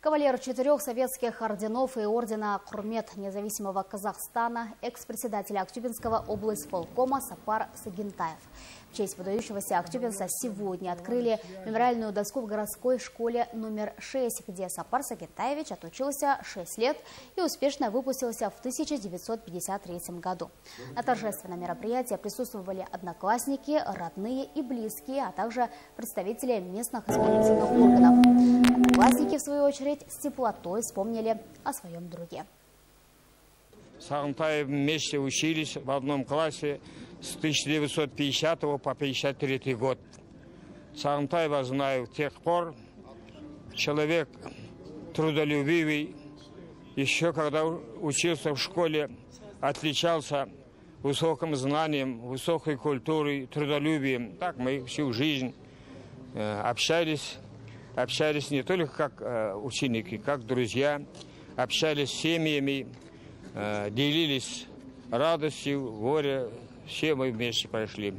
Кавалер четырех советских орденов и ордена Курмет независимого Казахстана, экс-председатель Актюбинского облсполкома Сапар Сагентаев. В честь выдающегося актюбинца сегодня открыли мемориальную доску в городской школе номер 6, где Сапар Сагентаевич отучился 6 лет и успешно выпустился в 1953 году. На торжественном мероприятии присутствовали одноклассники, родные и близкие, а также представители местных исполнительных органов. Свою очередь, с теплотой вспомнили о своем друге. Сағынтаев вместе учились в одном классе с 1950 по 1953 год. Сағынтаева знаю с тех пор. Человек трудолюбивый. Еще когда учился в школе, отличался высоким знанием, высокой культурой, трудолюбием. Так мы всю жизнь э, общались, общались не только как э, ученики, как друзья, общались с семьями, э, делились радостью, горе, все мы вместе прошли.